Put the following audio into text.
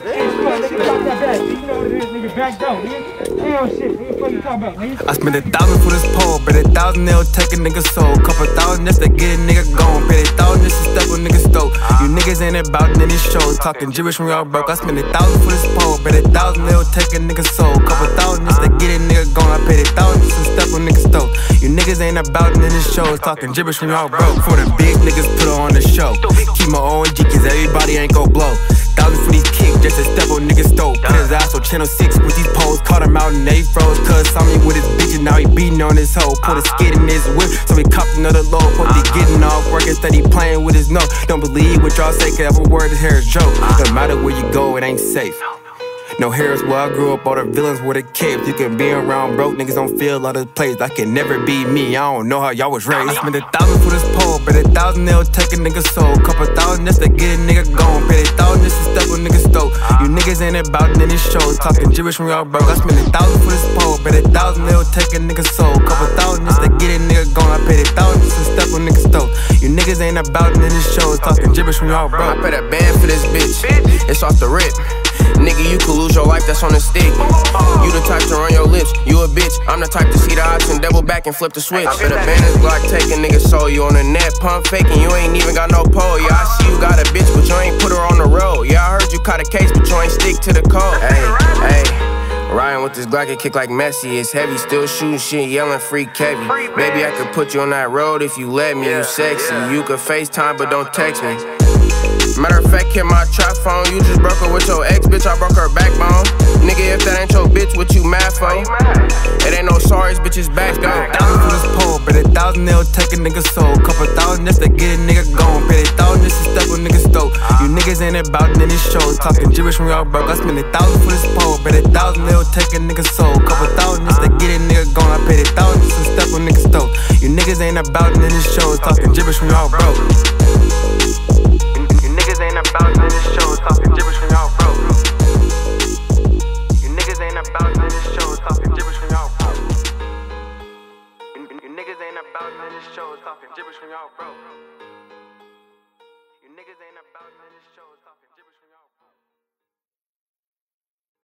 Nigga, nigga. Nigga. Nigga. Nigga? I spent a thousand for this pole, bet a thousand they'll take a nigga soul. Couple thousand just to get a nigga going. Pay a thousand just to step on niggas stove. You niggas ain't about any shows. Talking gibberish when y'all broke. I spent a thousand for this pole, bet a thousand they'll take a nigga soul. Couple thousand just to get a nigga going. I paid a thousand just to step on niggas stove. You niggas ain't about any shows. Talking gibberish when y'all broke. For the big niggas put on the show. Keep my OG cause everybody ain't gon' On channel 6 with these poles. Caught him out and they froze. Cuz saw me with his bitch and now he beating on his hoe. Put a skid in his whip, so he copped another load. Put he getting off work instead he playing with his nose. Don't believe what y'all say, cause every word is here is joke. No matter where you go, it ain't safe. No hair is where I grew up, all the villains were the caves. You can be around broke niggas don't feel out of place. That can never be me, I don't know how y'all was raised. I spent a thousand for this pole, but a thousand they'll take a nigga soul. Couple thousand just to get a nigga going. Pay a thousand just to step on niggas stove. You niggas ain't about any shows. Talking gibberish when y'all broke. I spent a thousand for this pole, but a thousand they'll take a nigga soul. Couple thousand just to get a nigga going. I paid a thousand just to step on niggas stove. You niggas ain't about any shows. Talking gibberish when y'all broke. I broke. put a band for this bitch. It's off the rip. Nigga, you could lose your life, that's on the stick. You the type to run your lips, you a bitch. I'm the type to see the option, double back and flip the switch. But a band is Glock taking nigga soul. You on the net, pump faking, you ain't even got no pole. Yeah, I see you got a bitch, but you ain't put her on the road. Yeah, I heard you caught a case, but you ain't stick to the code. Hey, hey. Riding with this Glock, it kick like Messi. It's heavy, still shooting shit, yelling free Kevy. Baby, I could put you on that road if you let me. You sexy, you could FaceTime, but don't text me. Matter of fact, hit my trap phone. You just broke her with your ex, bitch. I broke her backbone. Nigga, if that ain't your bitch, what you mad for? It ain't no sorries, bitch, it's back though. thousand for this pole, but a thousand they'll take a nigga soul. Couple thousand just to get a nigga going. Pay a thousand just to step on niggas stove. You niggas ain't about any shows. Talking gibberish when y'all broke. I spent a thousand for this pole, but a thousand they'll take a nigga soul. Couple thousand just to get a nigga going. I paid a thousand just to step on niggas stove. You niggas ain't about any shows. Talking gibberish when y'all broke. this show is talking gibberish from y'all bro.